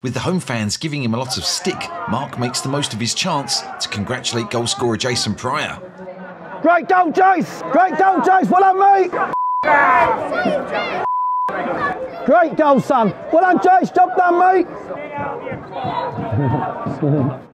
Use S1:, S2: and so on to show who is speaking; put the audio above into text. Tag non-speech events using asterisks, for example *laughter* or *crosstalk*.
S1: With the home fans giving him a lot of stick, Marc makes the most of his chance to congratulate goalscorer Jason Prior.
S2: Great goal, Jase! Great goal, Jase! Well done, mate! Great goal, son! Well done, Jase! Job done, mate! *laughs*